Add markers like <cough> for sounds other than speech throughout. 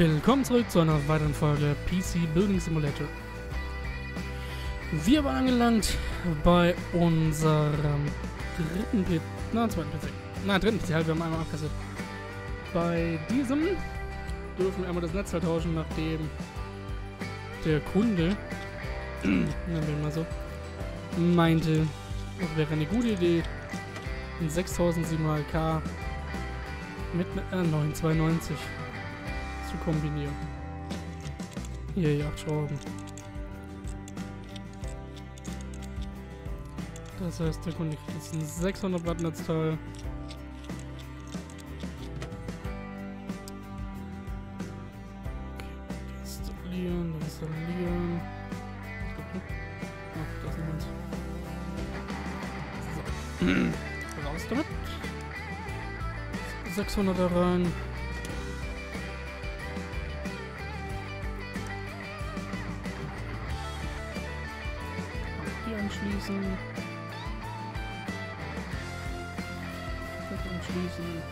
Willkommen zurück zu einer weiteren Folge PC Building Simulator. Wir waren angelangt bei unserem dritten PC, nein, zweiten PC, nein, dritten PC, halt, wir haben einmal abkassiert. Bei diesem dürfen wir einmal das Netz vertauschen, nachdem der Kunde, <clears throat> nennen wir mal so, meinte, es wäre eine gute Idee, ein 6700K mit einer 992 zu kombinieren. Hier, die 8 Schrauben. Das heißt, der Kunde kriegt jetzt ein 600 Watt Netzteil. Okay, installieren, installieren. Ach, das <clears throat> ist niemand. So. Raus damit. 600er rein. Anschließen. Das anschließen.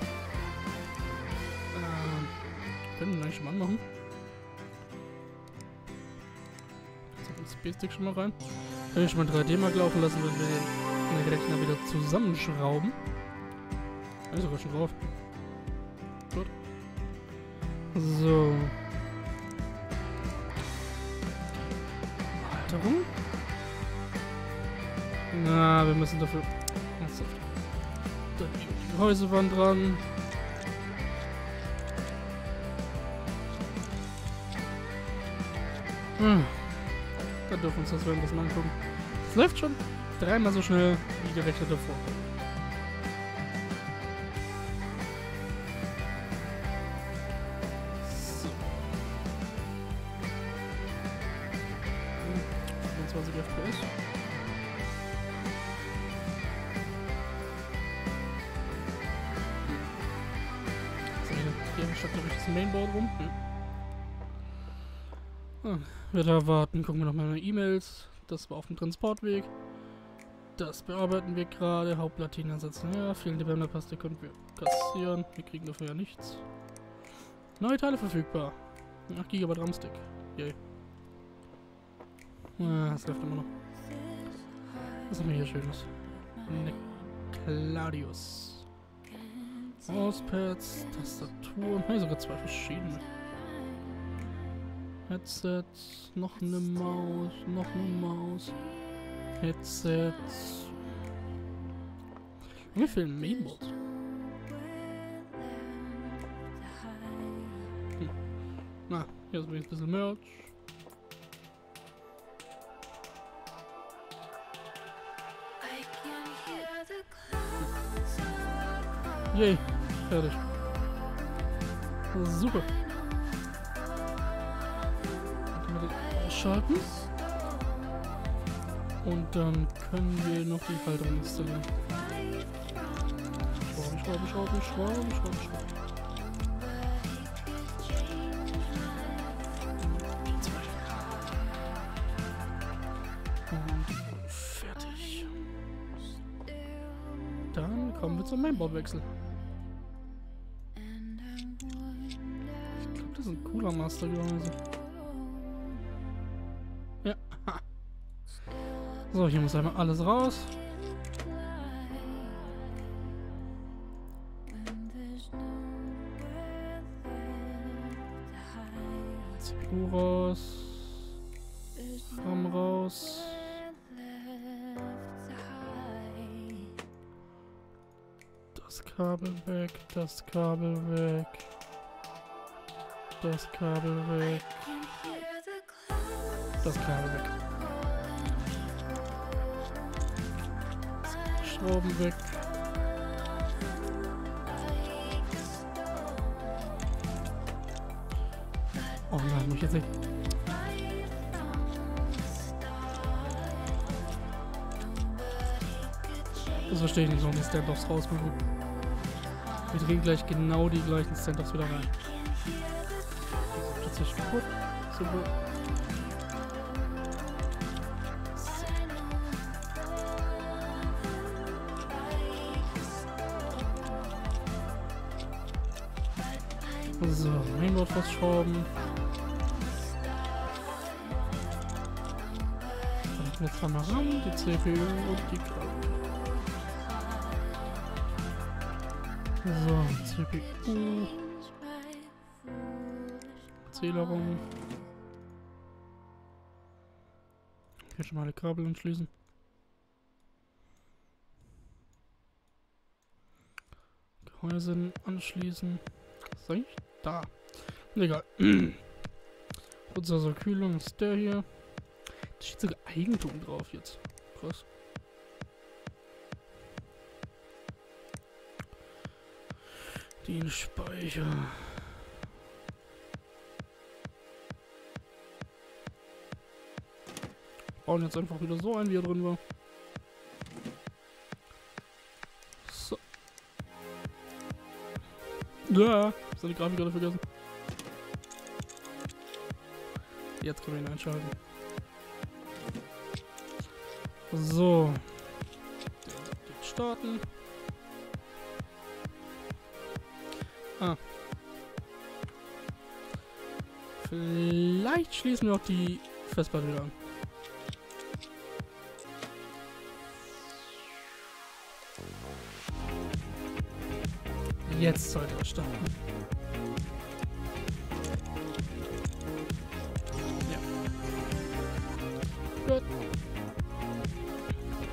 Ähm, können wir gleich schon mal anmachen. Jetzt den USB-Stick schon mal rein. Kann ich mal 3D-Mark laufen lassen, wenn wir den Rechner wieder zusammenschrauben. Da ist sogar schon drauf. Gut. So. Wir müssen dafür. Die Gehäusewand dran. Hm. Da dürfen wir uns das währenddessen angucken. Es läuft schon dreimal so schnell wie gerechnet davor. Steht glaube ich das Mainboard rum. Hm. Ah, wieder erwarten. Gucken wir noch mal meine E-Mails. Das war auf dem Transportweg. Das bearbeiten wir gerade. Hauptplatine ersetzen. Ja, fehlende Wärmepaste können wir kassieren. Wir kriegen dafür ja nichts. Neue Teile verfügbar. 8 GB RAM-Stick. Yay. Ah, das läuft immer noch. Was haben wir hier Schönes? Ne Claudius. Mauspads, Tastatur. Ne, sogar zwei verschiedene. Headset, noch eine Maus, noch eine Maus. Headset. Wie viel Mainboard? Hm. Na, hier ist ein bisschen Merch. Yay, fertig. Super. Dann wir ausschalten. Und dann können wir noch die Halterung installieren. Schrauben, schrauben, schrauben, schrauben, schrauben, schrauben. Und fertig. Dann kommen wir zum Mainboardwechsel. Ich ein cooler Master gewesen. Ja. So, hier muss einmal alles raus. CPU raus. RAM raus. Das Kabel weg, das Kabel weg. Das Kabel weg. Das Kabel weg. Schrauben weg. Oh nein, muss ich jetzt nicht. Das verstehe ich nicht, warum die Standoffs rausmachen. Wir drehen gleich genau die gleichen Standoffs wieder rein. Tatsächlich kaputt. Super. So, Mainboard festschrauben. Dann jetzt einmal ran, die CPU und die Cloud. So, CPU. Zählerung. Hier schon mal alle Kabel anschließen. Gehäuse anschließen. Was ist eigentlich da? Egal. <clears throat> Prozessor Kühlung ist der hier. Da steht sogar Eigentum drauf jetzt. Krass. Den Speicher. Bauen jetzt einfach wieder so ein, wie er drin war. So. Ja, ist die Grafik gerade vergessen. Jetzt können wir ihn einschalten. So. Den starten. Ah. Vielleicht schließen wir auch die Festplatte wieder an. Jetzt sollte er starten. Ja. Gut.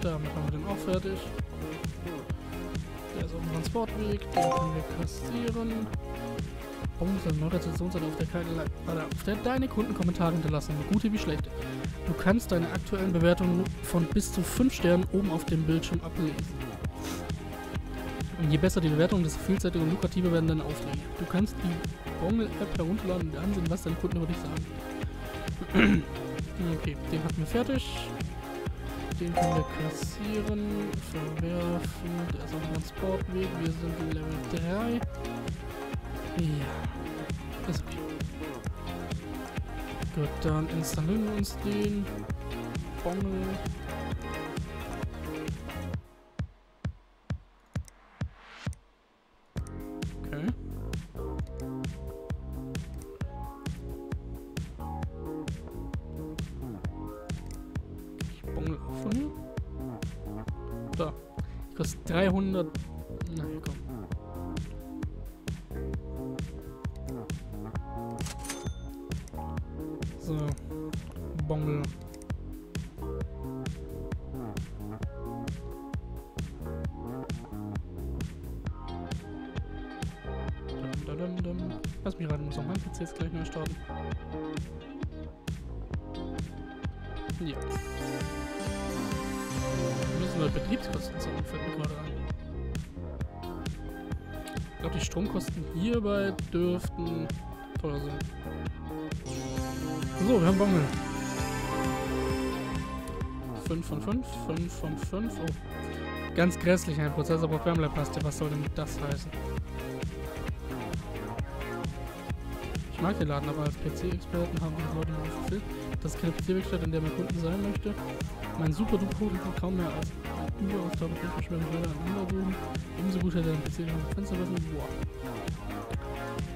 Damit haben wir den auch fertig. Der ist auf dem Transportweg, den können wir kassieren. Bonus eine neue Rezensionsseite, auf der, keine, auf der deine Kunden Kommentare hinterlassen, gute wie schlechte. Du kannst deine aktuellen Bewertungen von bis zu 5 Sternen oben auf dem Bildschirm ablesen. Und je besser die Bewertung, desto vielseitiger und lukrativer werden deine Aufträge. Du kannst die Bongel-App herunterladen und ansehen, was deine Kunden über dich sagen. <clears throat> okay, den hatten wir fertig. Den können wir kassieren, verwerfen. Der ist auf dem Transportweg. Wir sind Level 3. Ja, ist okay. Gut, dann installieren wir uns den Bongel. Kostet 300. Na, komm. So. Bongel. Lass mich raten, muss auch mein PC jetzt gleich neu starten. Ja. Wir müssen mal Betriebskosten zahlen, fällt mir gerade ein. Ich glaube, die Stromkosten hierbei dürften teuer sein. So, wir haben Bongel. 5 von 5, 5 von 5. Oh. Ganz grässlich, ein Prozessor braucht Wärmeleitpaste. Was soll denn das heißen? Ich mag den Laden, aber als PC-Experten haben wir Leute nicht verfehlt. Das ist keine PC-Werkstatt, in der mein Kunden sein möchte. Mein super duper kaum mehr ein überaus teure Technikschwere Höhe an Unterboden. Ebenso gut hätte er ein PC Fenster öffnen. Boah.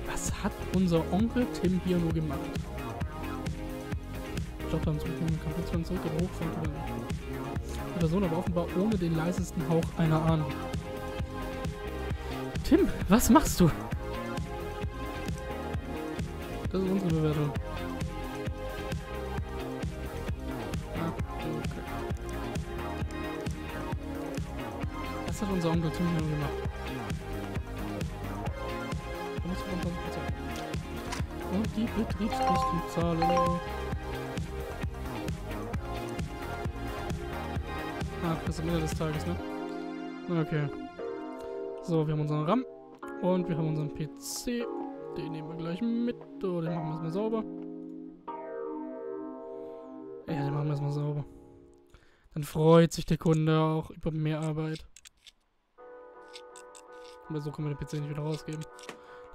Was hat unser Onkel Tim hier nur gemacht? Dann zurück, kann kurz zurück, aber hochfahren oder. Die Person aber offenbar ohne den leisesten Hauch einer Ahnung. Tim, was machst du? Das ist unsere Bewertung. Was hat unser Onkel ziemlich nur gemacht? Da muss man 20%. Und die Betriebskosten zahlen. Ah, das ist am Ende des Tages, ne? Okay. So, wir haben unseren RAM und wir haben unseren PC. Den nehmen wir gleich mit. Oh, den machen wir erstmal sauber. Ja, den machen wir erstmal sauber. Dann freut sich der Kunde auch über mehr Arbeit. Aber so können wir den PC nicht wieder rausgeben.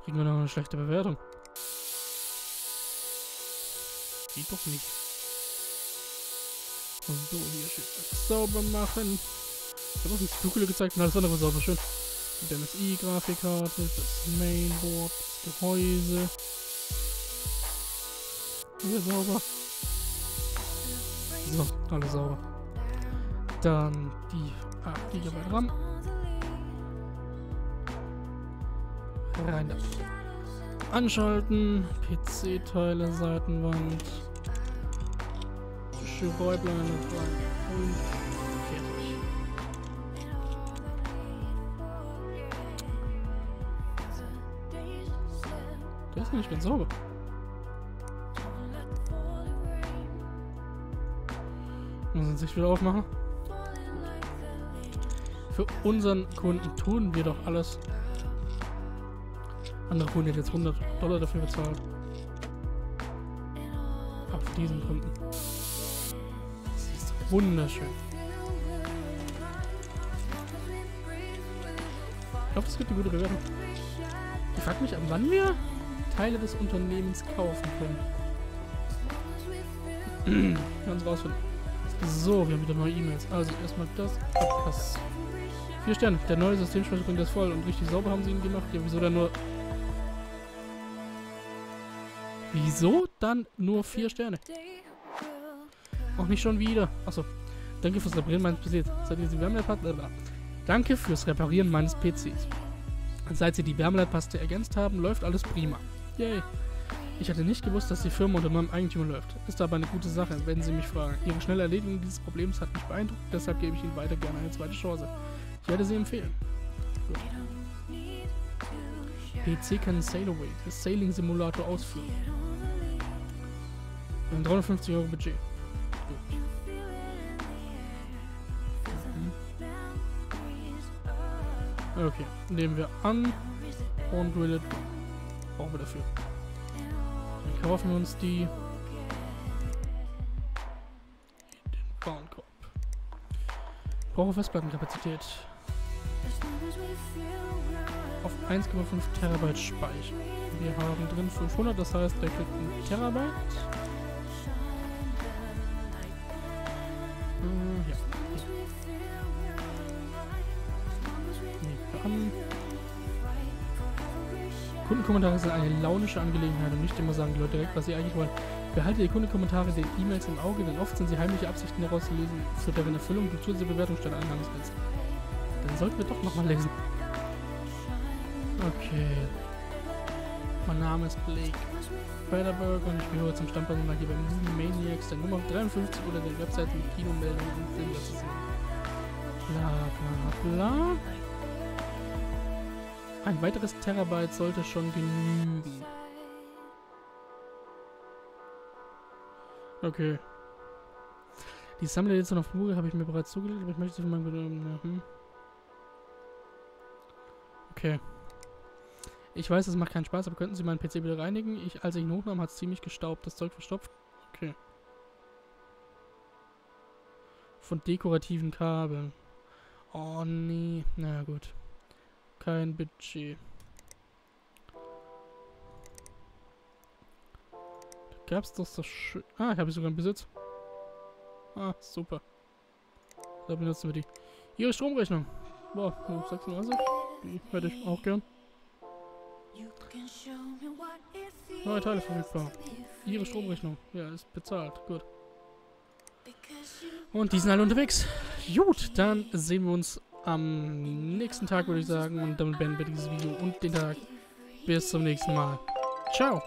Kriegen wir noch eine schlechte Bewertung. Geht doch nicht. So, hier schön sauber machen. Ich habe auch ein Flugkühle gezeigt und alles andere sauber schön. Die MSI-Grafikkarte, das Mainboard, das Gehäuse. Hier sauber. So, alles sauber. Dann die 8 GB RAM. Rein da. Anschalten, PC-Teile, Seitenwand, Schräublein und fertig. Der ist nicht ganz sauber. Muss uns nicht wieder aufmachen. Für unseren Kunden tun wir doch alles. Andere Kunden hätten jetzt 100 Dollar dafür bezahlt. Für diesen Kunden. Das ist wunderschön. Ich hoffe, es wird eine gute Bewertung. Ich frage mich, ab wann wir Teile des Unternehmens kaufen können. <clears throat> Ganz rausfinden. So, wir haben wieder neue E-Mails. Also erstmal das. Podcast. Vier Sterne. Der neue Systemspeicher bringt das voll und richtig sauber haben sie ihn gemacht. Ja, wieso dann nur... Wieso dann nur vier Sterne? Auch nicht schon wieder. Achso. Danke fürs Reparieren meines PCs. Seit ihr die Wärmeleitpaste... Danke fürs Reparieren meines PCs. Seit sie die Wärmeleitpaste ergänzt haben, läuft alles prima. Yay. Ich hatte nicht gewusst, dass die Firma unter meinem Eigentümer läuft. Ist aber eine gute Sache, wenn Sie mich fragen. Ihre schnelle Erledigung dieses Problems hat mich beeindruckt, deshalb gebe ich Ihnen weiter gerne eine zweite Chance. Ich werde Sie empfehlen. Gut. PC kann Sailaway, das Sailing Simulator ausführen. Wir haben 350 Euro Budget. Gut. Mhm. Okay, nehmen wir an und Reddit brauchen wir dafür. Dann kaufen wir uns die den Warenkorb. Brauche Festplattenkapazität auf 1,5 Terabyte Speicher. Wir haben drin 500, das heißt, der kriegt ein Terabyte. Ja. Nee, Kundenkommentare sind eine launische Angelegenheit und nicht immer sagen die Leute direkt, was sie eigentlich wollen. Behalte die Kundenkommentare den E-Mails im Auge, denn oft sind sie heimliche Absichten herauszulesen, für deren Erfüllung du zusätzliche Bewertung statt Eingangs willst. Dann sollten wir doch nochmal lesen. Okay. Mein Name ist Blake Federberg und ich gehöre zum Stammpersonal hier bei Movie Maniacs, der Nummer 53 oder den Webseiten mit Kinomeldungen und sehen. Bla bla bla. Ein weiteres Terabyte sollte schon genügen. Okay. Die Sammleredition auf Google habe ich mir bereits zugelegt, aber ich möchte sie von meinem... Okay. Ich weiß, es macht keinen Spaß, aber könnten Sie meinen PC wieder reinigen? Ich, als ich ihn hochnahm, hat es ziemlich gestaubt. Das Zeug verstopft. Okay. Von dekorativen Kabeln. Oh nee. Na gut. Kein Budget. Da gab's doch so schön. Ah, ich habe sogar einen Besitz. Ah, super. Da benutzen wir die. Ihre Stromrechnung. Boah, 36. Die hätte ich auch gern. Neue Teile verfügbar. Ihre Stromrechnung. Ja, ist bezahlt. Gut. Und die sind alle unterwegs. Gut, dann sehen wir uns am nächsten Tag, würde ich sagen. Und damit beenden wir dieses Video und den Tag. Bis zum nächsten Mal. Ciao.